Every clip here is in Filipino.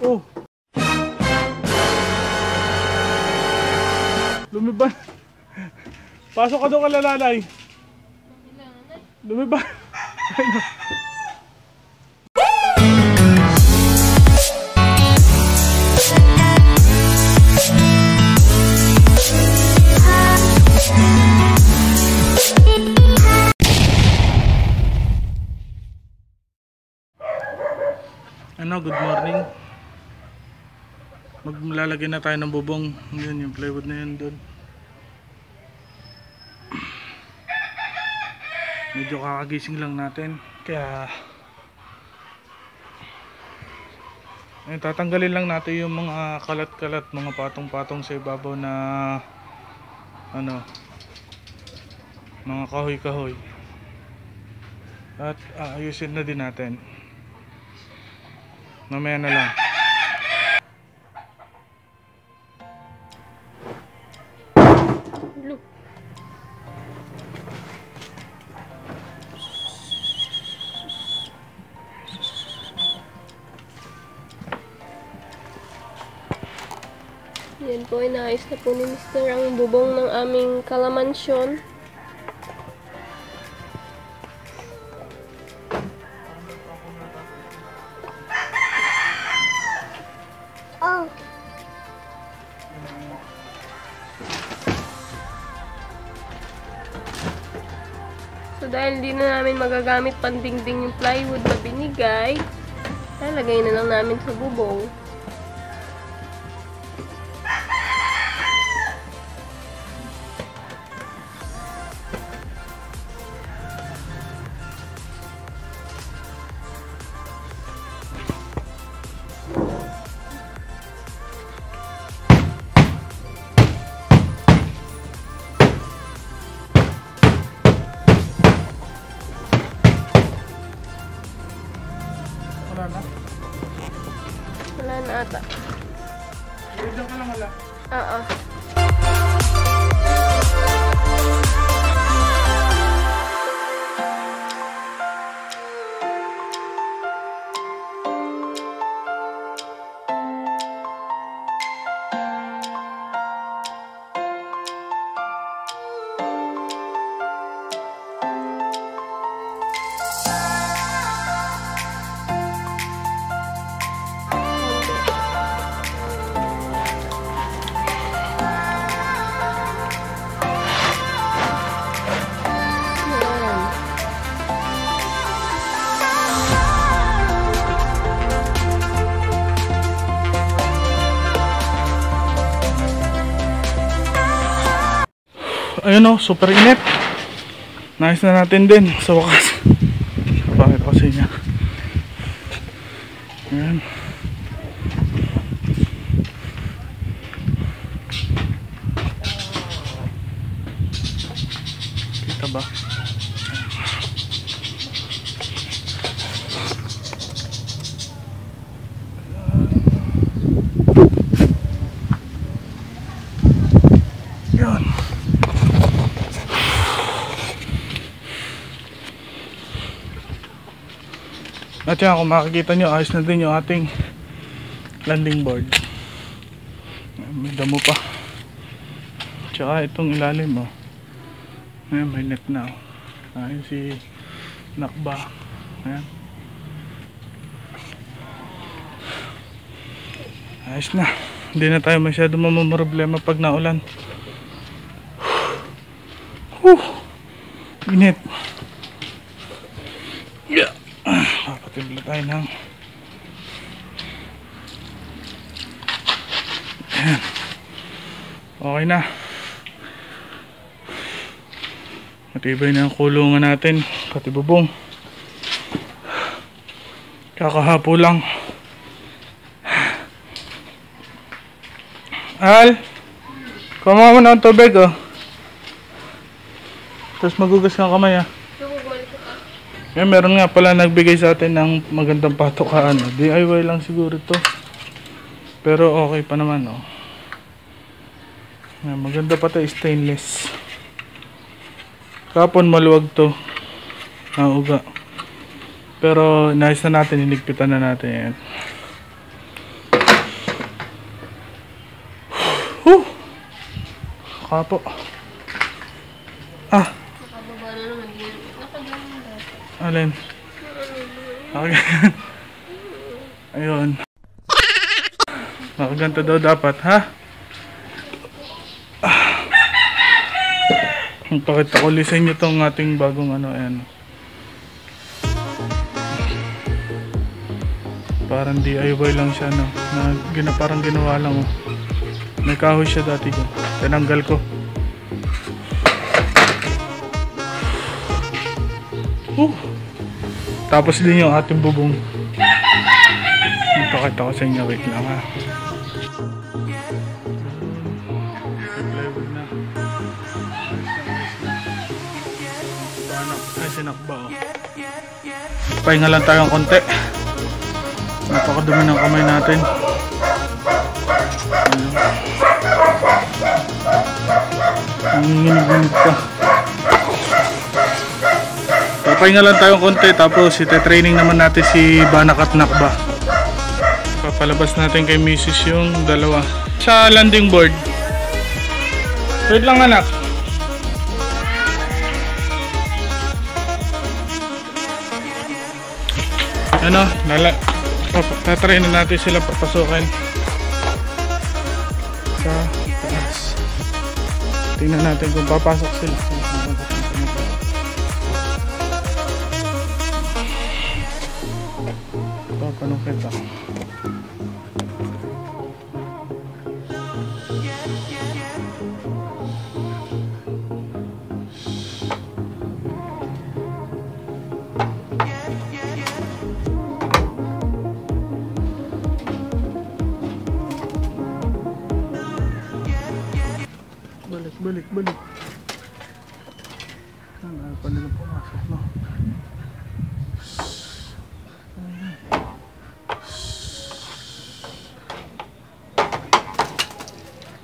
Oh. Lumiban. Pasok ka doon kalalay. Lumiban. Ano, good morning. Maglalagay na tayo ng bubong. Yun, yung plywood na yun doon. Medyo kakagising lang natin. Kaya... Ayun, tatanggalin lang natin yung mga kalat-kalat, mga patong-patong sa ibabaw na... Ano... Mga kahoy-kahoy. At aayusin na din natin. Mamaya na lang. Yan po, inaayos na po ni Mr. ang bubong ng aming kalamansyon. Oh. So dahil hindi na namin magagamit pandingding yung plywood na binigay, lalagay na lang namin sa bubong. Ata. Diyan ka lang wala. Oo. Ayun o, super init. Nice na natin din sa wakas. Bakit sa inyo? Ayan. At yan, kung makikita nyo, ayos na din yung ating landing board. May damo pa. Tsaka itong ilalim, oh. Ayan, may net na, oh. Ayun si Nakba. Ayan. Ayos na. Hindi na tayo masyado mamamroblema pag naulan. Whew. Init. Yeah. Tayo ng Ayan. Okay na. Matibay na ang kulungan natin. Pati bubong. Kakahapo lang. Al! Kumuha mo na ang tubig oh. Tapos magugas ang kamay ah. Eh, meron nga pala nagbigay sa atin ng magandang patukaan. Oh, DIY lang siguro to. Pero okay pa naman, no? Ayan, maganda pa to, stainless. Kapon maluwag to. Ah, Nauga. Pero, nice na natin, inigpitan na natin yan. Kapo. Ah! Alin? Ayun. Nakaganto daw dapat, ha? Ah. Pakita ko ulit sa inyo tong ating bagong ano, ayan. Parang DIY lang siya, no? Na, gina, parang ginawa lang, oh. May kahoy siya dati ko. Tinanggal ko. Uh. Tapos din yung ating bubong. Ipakita ko sa inyo. Wait lang ha. Ay, sinakba oh. Pahinga lang tayong konti. Napakadumi ng kamay natin. Nanginginig-ginig pa. Papahinga lang tayong konti tapos ite-training naman natin si Banak at Nakba. Papalabas natin kay Mrs. yung dalawa. Sa landing board. Wait lang anak. Ano, lala, tatrain na natin sila papasukin sa taas. Tingnan natin kung papasok sila.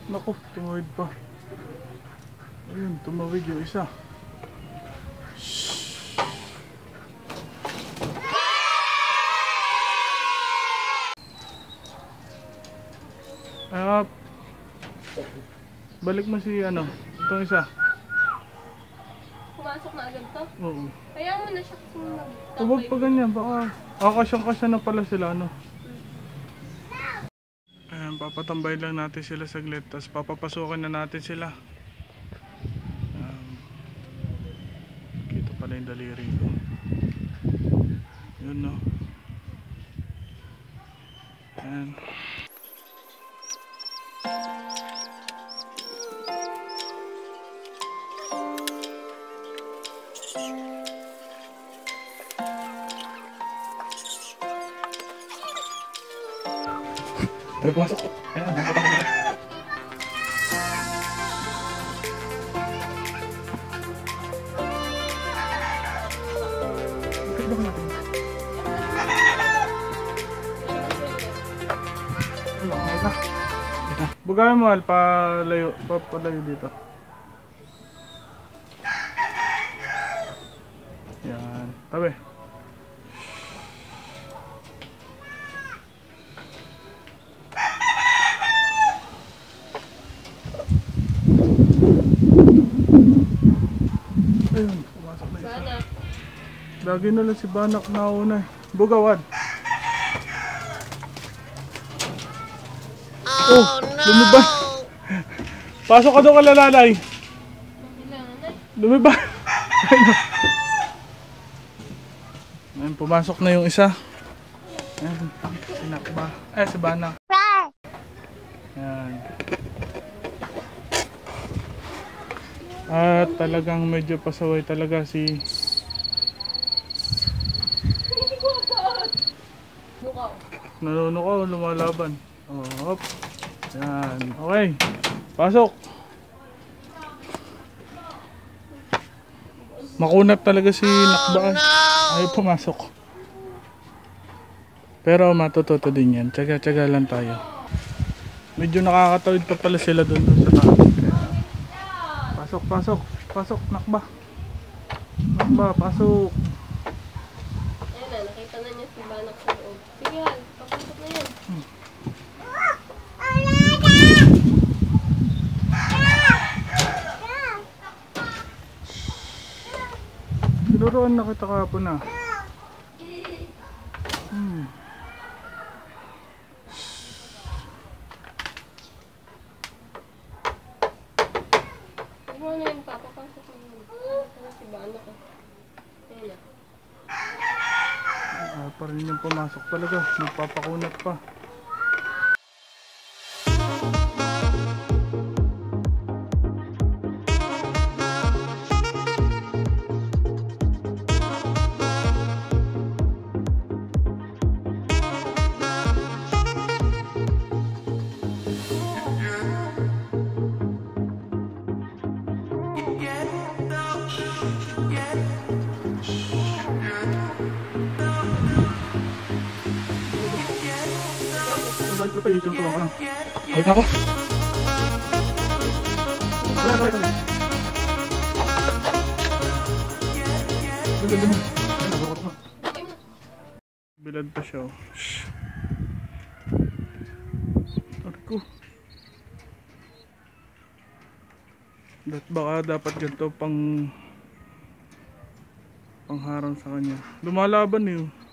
Naku, tumawid pa. Ayun, tumawid yung isa. Ah, balik mo si ano, itong isa. Pumasok na agad to. Oo. Kaya mo na siya kasi mag Huwag pa ganyan, baka akasyang-kasya na pala sila, ano. Papatambay lang natin sila saglit, tapos papapasukin na natin sila. Na. Okay na. Bugayan mo, Al, palayo, pa, palayo dito. Yan. Tabi. Lagi na lang si Banak na una. eh. Bugawad. Oh, lumibas. Pasok ka doon kalalalay. Lumibas. Ayun. Pumasok na yung isa. Ayun, sinakba. Eh, si Banak. Ayan. At talagang medyo pasaway talaga si Hindi ko apat. Mukha ko. Nanunukaw, lumalaban. Oh, hop. Yan. Okay. Pasok. Makunat talaga si Nakbaan. Ayaw pumasok. Pero matututo din yan. Tsaga-tsaga lang tayo. Medyo nakakatawid pa pala sila doon sa taas. Pasok, pasok. Pasok, Nakba. Nakba, pasok. Ayan na, nakita na niya si Banak sa loob yan. Papuntok na yan. Hmm. Tinuruan na kita kapon na. Ah. Pa rin yung pumasok talaga. Nagpapakunat pa. Lang? Wait ako. Wala, wala, wala. Bilad pa siya. oh. Aray ko. Dat baka dapat ganito pang pangharang sa kanya. Lumalaban eh.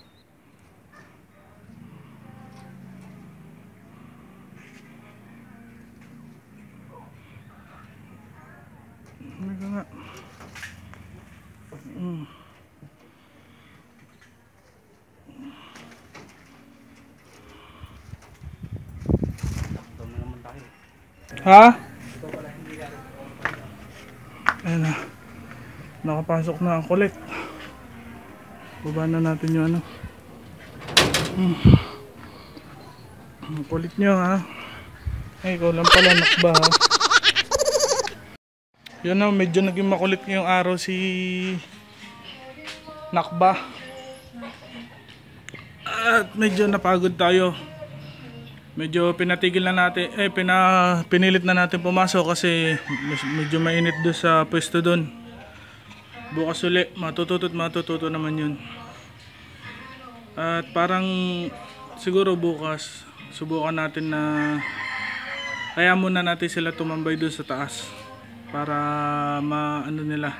Ano ka nga? Mm. Ha? Ayan na. Nakapasok na ang kulit. Baba na natin yung ano. Mm. Ang kulit nyo ha. Ay, ikaw lang pala nakba ha. Yun na, medyo naging makulit ngayong araw si Nakba. At medyo napagod tayo. Medyo pinatigil na natin, eh pina, pinilit na natin pumasok kasi medyo mainit doon sa pwesto doon. Bukas uli, matututo at matututo naman yun. At parang siguro bukas, subukan natin na kaya muna natin sila tumambay doon sa taas para maano nila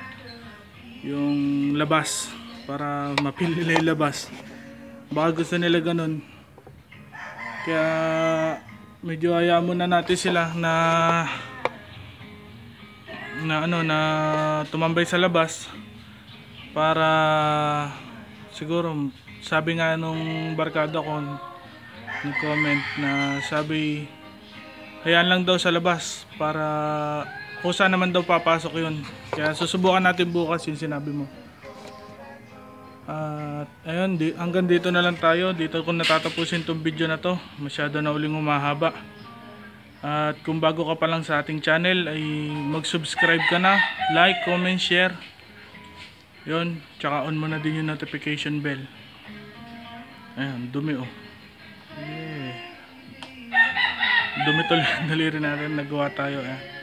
yung labas para mapili nila yung labas. Baka gusto nila ganun. Kaya medyo hayaan muna natin sila na na ano na tumambay sa labas para siguro sabi nga nung barkada ko nag-comment na sabi hayaan lang daw sa labas para kung saan naman daw papasok yun. Kaya susubukan natin bukas yung sinabi mo. At ayun, di, hanggang dito na lang tayo. Dito ko natatapusin tong video na to. Masyado na uling umahaba. At kung bago ka pa lang sa ating channel ay mag-subscribe ka na, like, comment, share. Yun, tsaka on mo na din yung notification bell. Ayan, dumi oh. Yeah. Dumi tuloy, daliri natin nagawa tayo eh.